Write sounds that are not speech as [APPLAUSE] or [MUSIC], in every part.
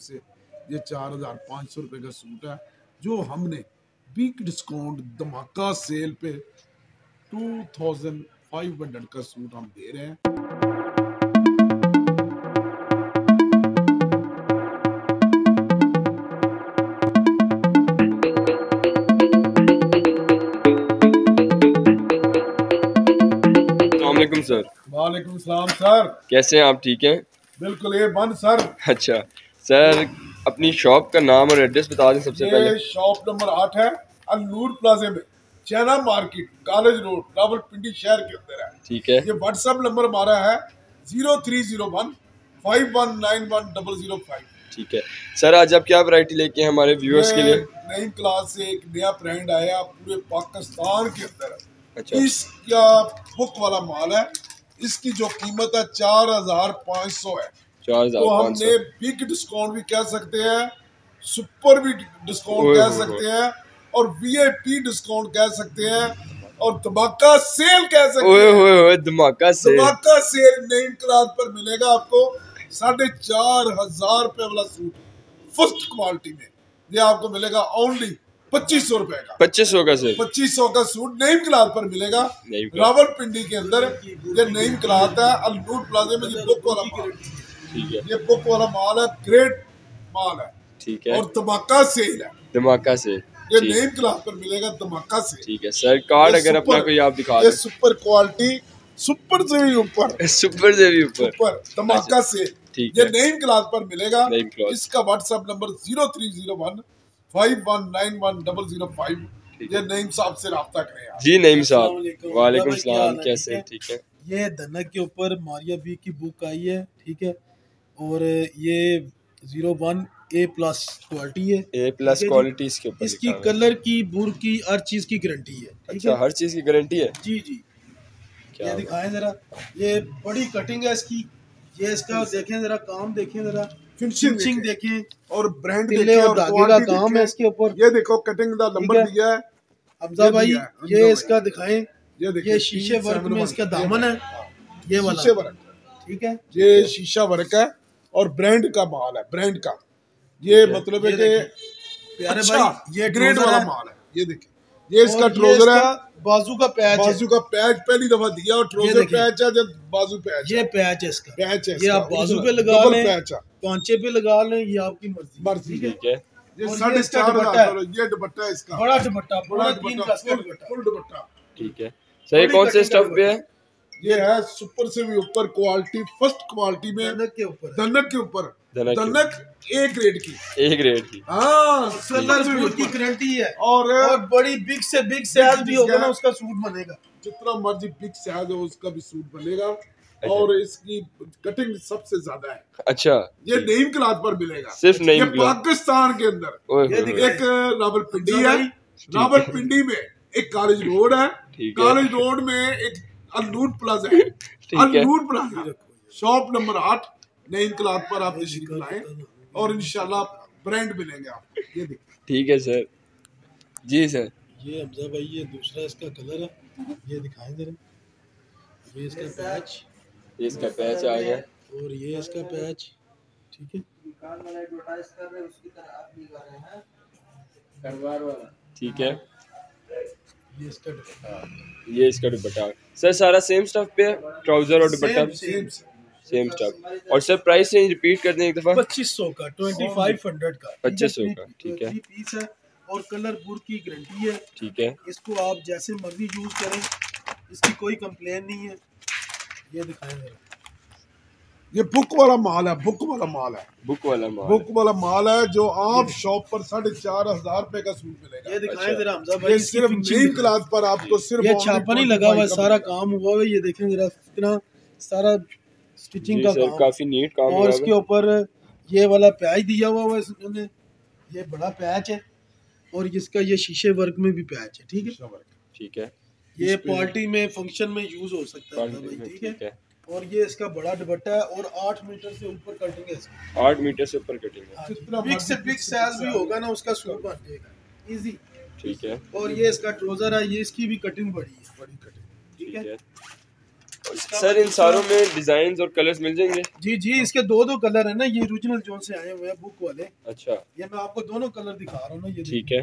से। ये चार हज़ार पाँच सौ रुपये का सूट है जो हमने बिग डिस्काउंट धमाका सेल पे टू थाउज़ेंड फाइव हंड्रेड का सूट हम दे रहे हैं। वालेकुम सर वालेकुम सलाम सर। कैसे हैं आप? ठीक हैं? बिल्कुल ये बंद सर। अच्छा। सर अपनी शॉप का नाम और एड्रेस बता दें सबसे पहले। शॉप नंबर आठ है अनूर प्लाजे में China market college road Rawalpindi शहर के अंदर है। ठीक है। ये व्हाट्सएप नंबर हमारा है zero three zero one five one nine one double zero five ठीक है। सर आज आप क्या वैरायटी लेके हैं हमारे व्यूअर्स के लिए? नई क्लास से एक नया ब्रांड आया पूरे पाकिस्तान के अंदर अच्छा। इसका बुक वाला माल है इसकी जो कीमत है चार हज़ार पाँच सौ है। तो हमने बिग डिस्काउंट भी कह सकते हैं सुपर भी डिस्काउंट कह सकते हैं और वीआईपी डिस्काउंट कह सकते हैं और धमाका सेल कह सकते ओए हैं। धमाका से धमाका सेल नई क्लास पर मिलेगा आपको साढ़े चार हज़ार रुपए वाला सूट फ़र्स्ट क्वालिटी में। ये आपको मिलेगा ओनली पच्चीस सौ रुपए का। पच्चीस सौ का सर पच्चीस सौ का सूट नईम क्लास पर मिलेगा क्लास। रावलपिंडी के अंदर। ये नईम क्लास है अलनूर प्लाजे में ये बुक वाला माल है। ठीक है। ये बुक वाला माल है ग्रेट माल है। ठीक है। और धमाका सेल है। धमाका से ये नईम क्लास पर मिलेगा धमाका सेल ठीक है सर कार्ड अगर अपना सुपर- कोई आप दिखा ये सुपर क्वालिटी सुपर से भी ऊपर सुपर से भी ऊपर ऊपर धमाका सेल ठीक ये नईम क्लास पर मिलेगा। इसका WhatsApp number zero three zero one five one nine one double zero five ये नईम साहब से रब्ता करें आप। जी नईम साहब। वालेकुम सलाम कैसे ठीक ठीक है। ये धनक के ऊपर मारिया बी की बुक आई है ठीक है? और ये zero one A plus quality है। A plus. क्वालिटी इसके ऊपर इसकी। कलर की बुर की हर चीज़ की गारंटी है। अच्छा है? हर चीज़ की गारंटी है? जी जी। क्या ये दिखाएँ जरा। ये बड़ी कटिंग है इसकी। ये इसका देखें जरा काम देखें जरा। फिनिशिंग देखें। देखें। और ब्रांड देखें और धागे का काम है इसके ऊपर। ये देखो कटिंग का नंबर दिया है। हमजा ये भाई ये इसका दिखाएँ। ये देखिए ये शीशे वर्क में इसका दामन है। ये वाला। शीशे वर्क। ठीक है? ये शीशा वर्क है। और ब्रांड का माल है ब्रांड का। ये मतलब है कि प्यारे अच्छा भाई ये ग्रेड वाला माल है ये देखिए। ये इसका ट्रोजर है। बाजू का पैच बाजू का पैच पहली दफ़ा दिया और ट्रोजर पैच है जब बाजू पैच ये पैच है इसका। पैच है ये आप बाजू पे लगा लें पैच है। पांचे पे लगा लें ये आपकी मर्ज़ी मर्ज़ी ठीक है। ये साढ़े चार दुपट्टा हज़ार ये दुपट्टा है इसका। बड़ा दुपट्टा बड़ा फुल दुपट्टा ठीक है। बड़ी कौन से स्टफ़ पे है? ये है सुपर से भी ऊपर क्वालिटी फ़र्स्ट क्वालिटी में धनक के ऊपर। धनक के ऊपर। धनक धनक ए ग्रेड की। एक रेट की। हाँ की गारंटी है। और और बड़ी बिग से बिग साइज़ भी होगा ना उसका सूट बनेगा। जितना मर्ज़ी बिग साइज़ हो उसका भी सूट बनेगा। और इसकी कटिंग सबसे ज़्यादा है। अच्छा। ये नईम क्लास पर मिलेगा। सिर्फ़ नईम ये पाकिस्तान के अंदर। एक रावलपिंडी अच्छा है। भाई। रावलपिंडी में एक कॉलेज रोड है। कॉलेज रोड में एक अनूर प्लाजा है। [LAUGHS] है। प्लाजा। शॉप नंबर आठ नईम क्लास पर आप तशरीफ़ लाएँ और इंशाल्लाह ब्रांड मिलेंगे आपको। ये देखिए ठीक है सर। जी सर। ये हमजा भाई ये दूसरा इसका कलर है। ये दिखाएँ जरा। ये इसका पैच। ये इसका पैच आ गया। और ये इसका पैच। ठीक है। ठीक है। ये इसका ये इसका दुपट्टा। सर सारा सेम स्टफ़ पे ट्राउज़र और दुपट्टा? सेम स्टफ़ और सर प्राइस रेंज रिपीट कर दें एक दफ़ा? पच्चीस सौ का ट्वेंटी फाइव हंड्रेड का 2500 का, ठीक है। पीस है और कलर बुर की गारंटी है। ठीक है। इसको आप जैसे मर्ज़ी यूज़ करें इसकी कोई कंप्लेन नहीं है। ये दिखाएँगे ये बुक वाला माल है बुक वाला माल है। बुक वाला माल बुक वाला माल है जो आप शॉप पर साढ़े चार हज़ार रुपए का सूट मिलेगा। ये दिखाएँ अच्छा। जरा हमजा भाई ये सिर्फ़ finishing क्लास पर आपको सिर्फ़ ये छापा नहीं लगा हुआ है सारा काम हुआ है ये देखें जरा कितना सारा स्टिचिंग का काम। काफ़ी नीट काम और इसके ऊपर ये वाला पैच दिया हुआ है इसने। ये बड़ा पैच है और इसका ये शीशे वर्क में भी पैच है ठीक है? ठीक है। ये पार्टी में फ़ंक्शन में यूज़ हो सकता है है? ठीक है। और ये इसका बड़ा दुपट्टा है और आठ मीटर से ऊपर कटिंग है आठ मीटर से ऊपर कटिंग है। जितना बिग से बिग साइज़ भी होगा ना उसका सूट बन जाएगा। इजी ठीक है। और ये इसका ट्रोजर है ये इसकी भी कटिंग बड़ी है। बड़ी कटिंग ठीक है। सर इन सारों में डिज़ाइन और कलर्स मिल जाएँगे? जी जी इसके दो दो कलर है ना ये ओरिजिनल जोन से आए हुए हैं बुक वाले। अच्छा। ये मैं आपको दोनों कलर दिखा रहा हूँ ना ये ठीक है।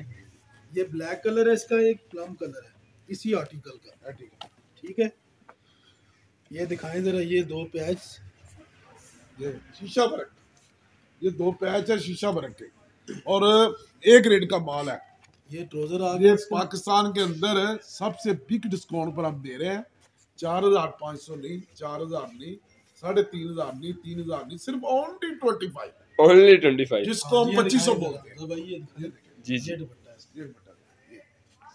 ये ब्लैक कलर है इसका एक प्लम कलर है इसी आर्टिकल का। ठीक है। ये दिखाएँ जरा ये दो पैच। ये शीशा वर्क ये दो पैच है शीशा वर्क के। और एक रेट का माल है। ये ट्रोजर आ ये गया। पाकिस्तान के अंदर सबसे बिग डिस्काउंट पर हम दे रहे हैं। चार हज़ार पाँच सौ नहीं चार हज़ार नहीं साढ़े तीन हज़ार नहीं तीन हज़ार नहीं सिर्फ़ only twenty five only twenty five जिसको हाँ, हम पच्चीस सौ बोलते हैं। भाई ये दिखाएँ। ये देखें, जी। जी है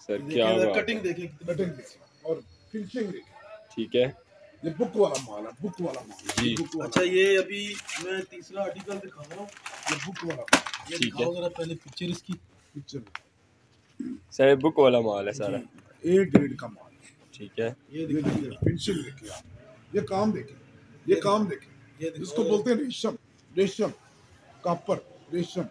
सर क्या कटिंग है। कितनी बटन देखिए और फिनिशिंग देखिए ठीक है। ये बुक वाला माल है बुक वाला माल जी। बुक वाला अच्छा ये अभी मैं तीसरा आर्टिकल दिखा रहा हूँ ये बुक वाला माल ये ठीक दिखाओ जरा पहले पिक्चर इसकी। पिक्चर सर बुक वाला माल है सारा। ए ग्रेड का माल है। ठीक है। ये ये देखिए फिनिशिंग देखिए आप। ये काम देखिए ये काम देखिए। ये इसको बोलते हैं रेशम रेशम कापर रेशम।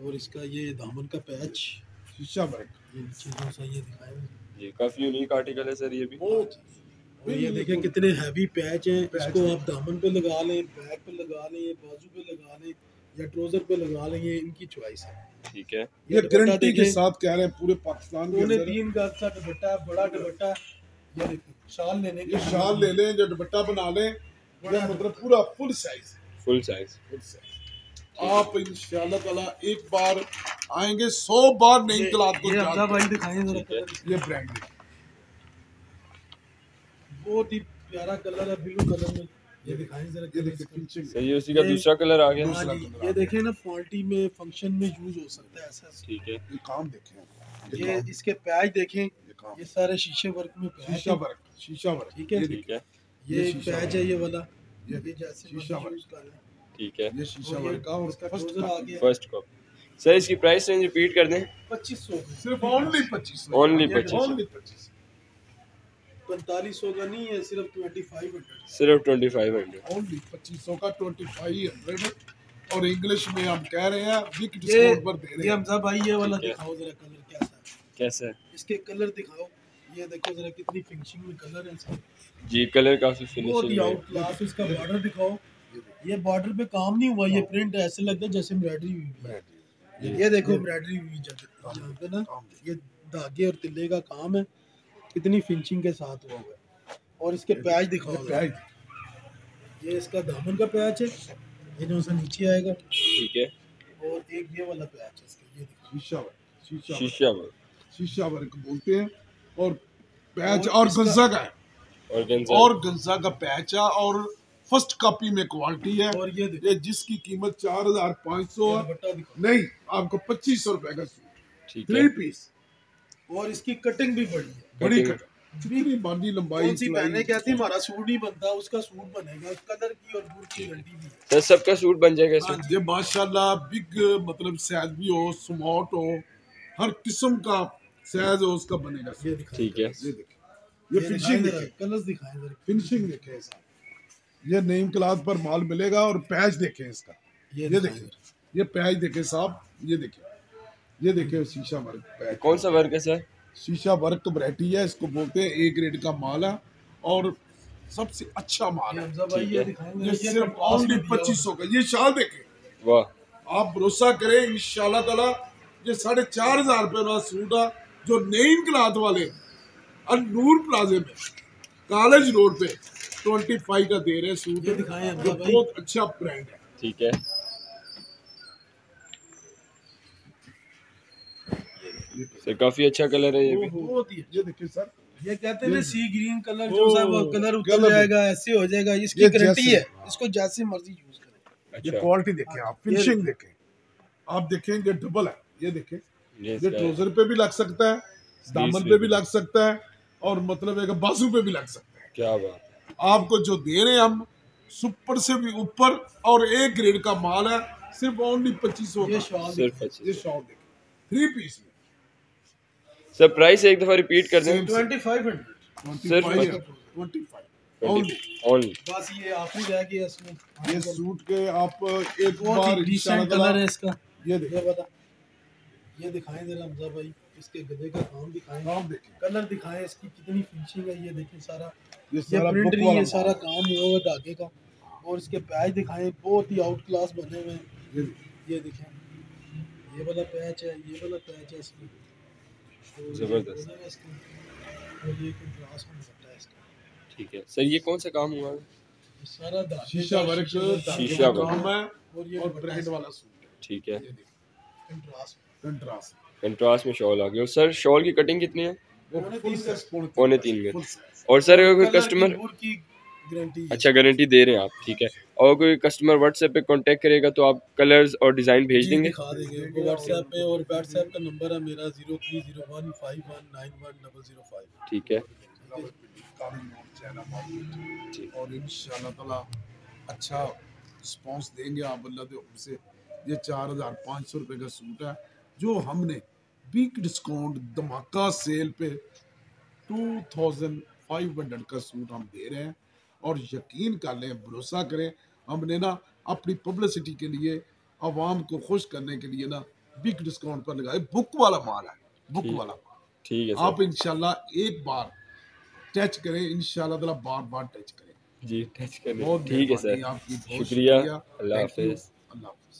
और इसका ये दामन का पैच शीशा वर्क ये नीचे जो सा ये दिखाया। जी काफ़ी यूनिक आर्टिकल है सर ये भी। बहुत और ये देखें कितने हैवी पैच हैं। पैच इसको आप दामन पे लगा लें बैक पे लगा लें या बाजू पे लगा लें या ट्रोजर पे लगा लें ये इनकी चॉइस है। ठीक है। ये गारंटी के साथ कह रहे हैं पूरे पाकिस्तान के अंदर। तीन का अच्छा दुपट्टा है बड़ा दुपट्टा ये देखिए शाल लेने ये शाल ले लें जो दुपट्टा बना लें ये मतलब पूरा full size full size full size आप इंशाल्लाह ताला एक बार आएँगे सौ बार नहीं ये- कलात को है। ये ब्रांड बहुत ही प्यारा कलर है ब्लू कलर में। ये दिखाएँ जरा ये देखिए। फिनिशिंग सर ये उसी का दूसरा कलर आ गया हाँ ये। देखें ना पार्टी में फ़ंक्शन में यूज़ हो सकता है ऐसा। ठीक है। ये काम देखें ये इसके पैच देखें ये सारे शीशे वर्क में पैच शीशा वर्क शीशा वर्क ठीक है। ठीक है ये पैच है ये वाला। ये ये जैसे शीशा वर्क। यूज़ कर लें ठीक है। ये शीशा वर्क का और इसका फ़र्स्ट आ गया। फ़र्स्ट कप सर इसकी प्राइस रेंज रिपीट कर दें। पच्चीस सौ। सिर्फ़ ओनली पच्चीस Only ये 25 ओनली पच्चीस पैंतालीस सौ का नहीं है सिर्फ़ ट्वेंटी फाइव हंड्रेड सिर्फ़ ट्वेंटी फाइव हंड्रेड ओनली पच्चीस सौ का ट्वेंटी फाइव हंड्रेड और इंग्लिश में हम कह रहे हैं बिग ये डिस्काउंट पर दे रहे हैं? हमजा भाई ये वाला दिखाओ जरा कलर कैसा है। कैसा है? इसके कलर दिखाओ। ये देखो जरा कितनी फिनिशिंग में कलर है इसका। जी कलर काफ़ी ही फिनिशिंग आउट क्लास इसका बॉर्डर दिखाओ। ये बॉर्डर पे काम नहीं हुआ ये प्रिंट ऐसे लगता है जैसे एम्ब्रॉयडरी हुई है। ये देखो एम्ब्रॉयडरी हुई यहाँ ना ये धागे और तिल्ले का काम है। कितनी फिनिशिंग के साथ हुआ हुआ है। और इसके पैच दिखाओ। प्राइस ये इसका दामन का पैच है। ये जो सा नीचे आएगा। ठीक है। और एक ये वाला पैच है इसका ये शीशा शीशा शीशा शीशा वर्क बोलते हैं। और पैच और और गंजा का है। और गंजा। और गंजा का पैच है और फ़र्स्ट कॉपी में क्वालिटी है। और ये देखो। ये जिसकी कीमत चार हज़ार पाँच सौ है। नहीं आपको पच्चीस सौ रुपए का सूट। थ्री पीस और इसकी कटिंग भी बड़ी है। बड़ी Cutting। कट जितनी बांधी लंबाई कौन सी पहने कहती हमारा सूट ही बनता उसका सूट बनेगा कलर की और बूट की गारंटी भी। है सबका सूट बन जाएगा हाँ इसमें ये माशाल्लाह बिग मतलब साइज़ भी हो स्मॉट हो हर किस्म का साइज़ हो उसका बनेगा ये दिखाएँ ठीक है। ये देखिए ये फिनिशिंग देखिए कलर्स दिखाएँ जरा। फिनिशिंग देखें इसका ये नेम क्लास पर माल मिलेगा और पैच देखें इसका। ये ये देखिए ये पैच देखें साहब ये देखिए ये देखिए शीशा वर्क कौन सा वर्क है सर? शीशा वर्क वैरायटी है इसको बोलते हैं ए ग्रेड का माल। है और सबसे अच्छा माल है। ये ये सिर्फ़ ओनली पच्चीस सौ का। ये शाल देखें। वाह। आप भरोसा करें इंशाल्लाह ताला ये साढ़े चार हज़ार रुपये वाला सूट है जो नईम क्लाथ वाले और नूर प्लाजे में कॉलेज रोड पे ट्वेंटी फाइव का दे रहे सूट। ये दिखाएँ जो बहुत अच्छा ब्रांड है। ठीक है। सर काफ़ी अच्छा कलर है ये भी। बहुत ही। ये देखिए सर। ये कहते हैं सी ग्रीन कलर जो सा वो कलर उतर जाएगा ऐसे हो जाएगा इसकी गारंटी है। इसको जैसे मर्ज़ी यूज़ करें। अच्छा। ये क्वालिटी देखें आप फिनिशिंग देखें आप देखेंगे डबल है। ये देखें ये ट्राउज़र पे भी लग सकता है दामन पे भी। लग सकता है और मतलब एक बाजू पे भी लग सकता है। क्या बात है। आपको जो दे रहे हैं हम सुपर से भी ऊपर और एक ग्रेड का माल है सिर्फ़ ओनली पच्चीस सौ सिर्फ़ ये शॉल थ्री पीस में। सर प्राइस एक दफ़ा रिपीट कर दें। ट्वेंटी फाइव हंड्रेड सिर्फ़ ट्वेंटी फाइव ओनली ओनली बस ये आखिरी रह गया इसमें ये सूट के आप एक बहुत बार ही डिसेंट कलर है इसका। ये देखिए बता। ये दिखाएँ जरा हमजा भाई इसके गले का काम दिखाएँ। काम देखें। कलर दिखाएँ इसकी कितनी फिनिशिंग है ये देखें सारा। ये सारा प्रिंट नहीं ये सारा काम हुआ हुआ धागे का। और इसके पैच दिखाएँ बहुत ही आउट क्लास बने हुए हैं। ये ये देखें। ये वाला पैच है ये वाला पैच है ये ज़बरदस्त। ठीक है। सर ये कौन सा काम हुआ? है शीशा वर्क शीशा वर्क। और ये और ब्रांड वाला सूट ठीक है। कंट्रास्ट। कंट्रास्ट। कंट्रास्ट में शॉल आ गया। और सर शॉल की कटिंग कितनी है? पौने तीन गज। और सर अगर कोई कस्टमर की गारंटी अच्छा गारंटी दे रहे हैं आप ठीक है। और कोई कस्टमर व्हाट्सएप पे कांटेक्ट करेगा तो आप कलर्स और डिज़ाइन भेज देंगे? दिखा देंगे। उनको व्हाट्सएप पे और व्हाट्सएप का नंबर है मेरा zero three zero one five one nine one double zero five ठीक है। और ताला अच्छा रिस्पांस देंगे आप अल्लाह के हुक्म से। ये चार हज़ार पाँच सौ रुपये का सूट है जो हमने बिग डिस्काउंट धमाका सेल पे टू थाउज़ेंड फाइव हंड्रेड का सूट हम दे रहे हैं। और यकीन कर लें भरोसा करें हमने ना अपनी पब्लिसिटी के लिए आवाम को खुश करने के लिए ना बिग डिस्काउंट पर लगाए बुक वाला माल है बुक। वाला माल। ठीक है आप इनशाला एक बार टच करें इनशाला बार बार टच करें। जी टच करें। बहुत ठीक है सर। आपकी शुक्रिया। शुक्रिया। अल्लाह हाफिज़। अल्लाह हाफिज़।